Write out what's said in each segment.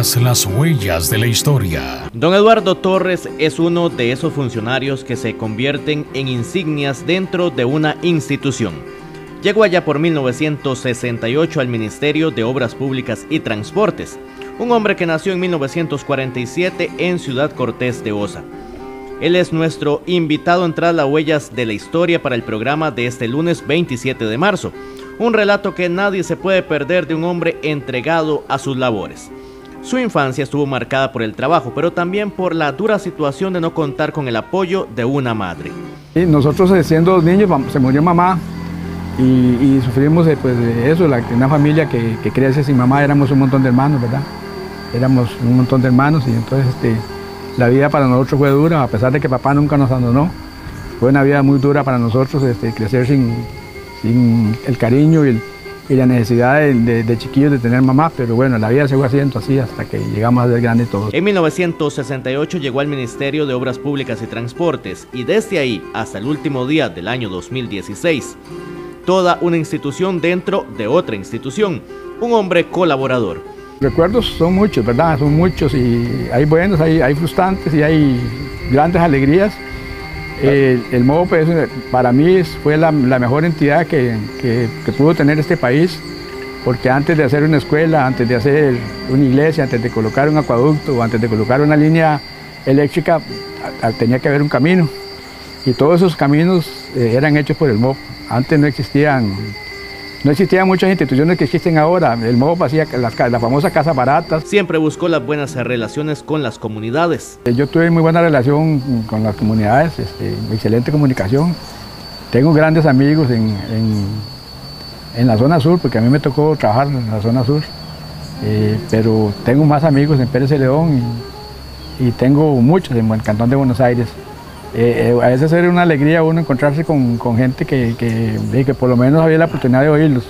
Las huellas de la historia. Don Eduardo Torres es uno de esos funcionarios que se convierten en insignias dentro de una institución. Llegó allá por 1968 al Ministerio de Obras Públicas y Transportes, un hombre que nació en 1947 en Ciudad Cortés de Osa. Él es nuestro invitado en Tras las Huellas de la Historia para el programa de este lunes 27 de marzo, un relato que nadie se puede perder de un hombre entregado a sus labores. Su infancia estuvo marcada por el trabajo, pero también por la dura situación de no contar con el apoyo de una madre. nosotros eh, siendo niños se murió mamá y, sufrimos eh, pues, eso, una familia que, que, crece sin mamá, éramos un montón de hermanos, ¿verdad? Éramos un montón de hermanos y entonces este, la vida para nosotros fue dura, a pesar de que papá nunca nos abandonó. Fue una vida muy dura para nosotros este, crecer sin, sin el cariño y el, y la necesidad de, chiquillos de tener mamá, pero bueno, la vida se fue haciendo así hasta que llegamos a ser grandes todos. En 1968 llegó al Ministerio de Obras Públicas y Transportes y desde ahí hasta el último día del año 2016, toda una institución dentro de otra institución, un hombre colaborador. Recuerdos son muchos, ¿verdad? Son muchos y hay buenos, hay, hay frustrantes y hay grandes alegrías el, el MOP para mí fue la, mejor entidad que, pudo tener este país, porque antes de hacer una escuela, antes de hacer una iglesia, antes de colocar un acueducto, antes de colocar una línea eléctrica, tenía que haber un camino. Y todos esos caminos eh, eran hechos por el MOP. Antes no existían no existían muchas instituciones que existen ahora. El MOB hacía la, famosa Casa Barata. Siempre buscó las buenas relaciones con las comunidades. Eh, yo tuve muy buena relación con las comunidades, este, excelente comunicación. Tengo grandes amigos en, en, la zona sur, porque a mí me tocó trabajar en la zona sur. Eh, pero tengo más amigos en Pérez de León y, tengo muchos en el Cantón de Buenos Aires. Eh, eh, a veces era una alegría uno encontrarse con, gente que, que, por lo menos había la oportunidad de oírlos.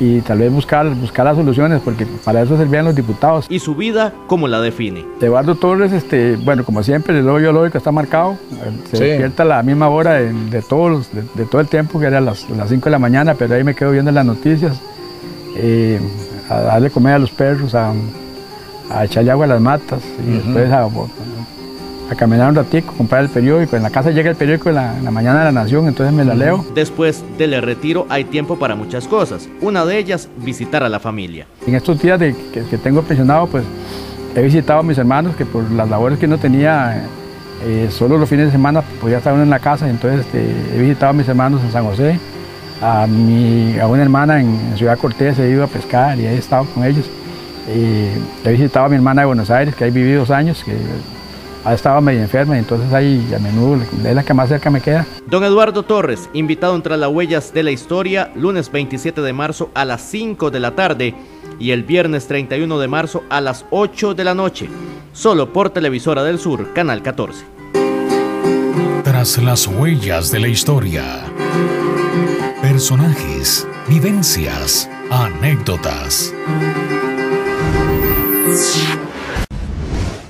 Y, tal vez buscar, buscar las soluciones, porque para eso servían los diputados. ¿Y su vida cómo la define? Eduardo Torres, este, bueno, como siempre, el hoyo biológico está marcado, se despierta a la misma hora de, todos, de, todo el tiempo, que era las, las 5 de la mañana, pero ahí me quedo viendo las noticias, eh, a darle comer a los perros, a, echarle agua a las matas, y después a, a caminar un ratito, comprar el periódico. En la casa llega el periódico en la, mañana de la Nación, entonces me la leo. Después del retiro hay tiempo para muchas cosas. Una de ellas, visitar a la familia. En estos días de, que, tengo pensionado, pues he visitado a mis hermanos que por las labores que no tenía, eh, solo los fines de semana podía estar uno en la casa. Entonces este, he visitado a mis hermanos en San José, a, mi, a una hermana en, Ciudad Cortés, he ido a pescar y he estado con ellos. Eh, he visitado a mi hermana de Buenos Aires, que ahí viví dos años, que ha estado medio enferma y entonces ahí a menudo es la que más cerca me queda. Don Eduardo Torres, invitado entre las huellas de la historia, lunes 27 de marzo a las 5 de la tarde y el viernes 31 de marzo a las 8 de la noche, solo por Televisora del Sur, Canal 14. Tras las huellas de la historia. Personajes, vivencias, anécdotas.